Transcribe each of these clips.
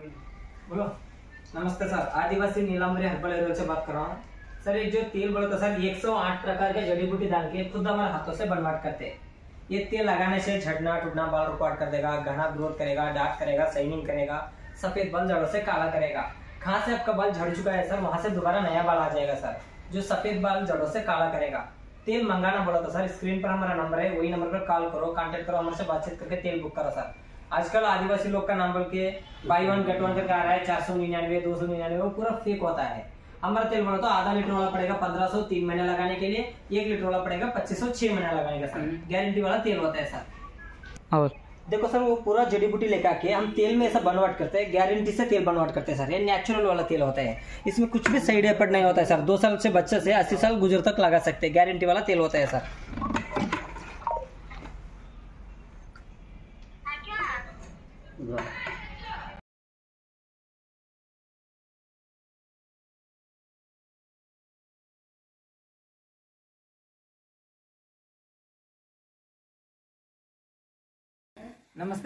बोलो। नमस्ते sir. Adivasi Neelambari herbal oil से बात कर रहा हूँ। सर, ये जो तेल बोला था सर 108 प्रकार के जड़ी बूटी डाल के खुद हमारे हाथों से बनवाट करते ये तेल लगाने से झड़ना टूटना, बाल रुकावट कर देगा घना ग्रोथ करेगा, डार्क करेगा शाइनिंग करेगा, सफ़ेद बाल जड़ों से काला करेगा। कहाँ से आपका बाल झड़ चुका है सर, वहाँ से दोबारा नया बाल आ जाएगा सर, जो सफ़ेद बाल जड़ों से काला करेगा। तेल मंगाना बोला था सर, स्क्रीन पर हमारा नंबर है, वही नंबर पर कॉल करो, कांटेक्ट करो, हमारे से बातचीत करके तेल बुक करो सर। आजकल आदिवासी लोग का नाम बोल के बाई वन गेट वन करके आ रहा है चार सौ निन्यानवे दो सौ निन्यानवे वो पूरा फेक होता है। हमारा तेल बोला तो आधा लीटर वाला पड़ेगा पंद्रह सौ तीन महीने लगाने के लिए एक लीटर वाला पड़ेगा पच्चीस सौ छह महीने लगाने का सर गारंटी वाला तेल होता है सर और? देखो सर वो पूरा जड़ी बूटी लेकर आके हम तेल में ऐसा बनवाट करते हैं गारंटी से तेल बनवाट करते हैं सर। ये नेचुरल वाला तेल होता है। इसमें कुछ भी साइड इफ़ेक्ट नहीं होता है सर। दो साल से बच्चे से अस्सी साल गुजर तक लगा सकते हैं। गारंटी वाला तेल होता है सर। नमस्ते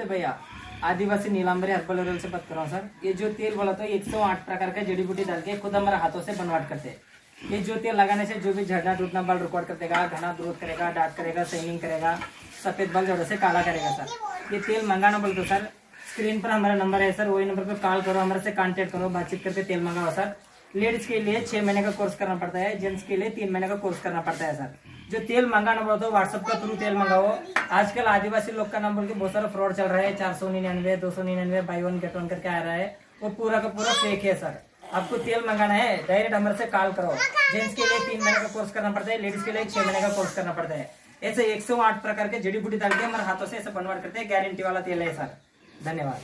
भैया। आदिवासी नीलांबरी हर्बल ऑयल से बात कर रहा हूँ, सर। ये जो तेल बोला तो 108 प्रकार का जड़ी बूटी डाल के खुद हमारे हाथों से बनवाट करते हैं। ये जो तेल लगाने से जो भी झड़ना टूटना बाल रिकॉर्ड कर देगा घना ग्रोथ करेगा डार्क करेगा शाइनिंग करेगा, सफ़ेद बाल जड़ों से काला करेगा, सर। ये तेल मंगाना बोल तो सर? स्क्रीन पर हमारा नंबर है सर वही नंबर पर कॉल करो, हमारे से कांटेक्ट करो, बातचीत करके तेल मंगाओ सर लेडीज़ के लिए छह महीने का कोर्स करना पड़ता है जेंट्स के लिए तीन महीने का कोर्स करना पड़ता है सर जो तेल मंगाना बोला तो व्हाट्सएप का थ्रू तेल मंगाओ. आजकल आदिवासी लोग का नाम बोल के बहुत सारा फ्रॉड चल रहा है, चार सौ निन्यानवे, दो सौ निन्यानवे बाई वन गेट वन करके आ रहा है. वो पूरा का पूरा फेक है सर आपको तेल मंगाना है डायरेक्ट हमारे से कॉल करो. जेंट्स के लिए तीन महीने का कोर्स करना पड़ता है लेडीज़ के लिए छह महीने का कोर्स करना पड़ता है. ऐसे 108 प्रकार के जड़ी बूटी डाल के हमारे हाथों से ऐसे बनवाट करते हैं गारंटी वाला तेल है सर धन्यवाद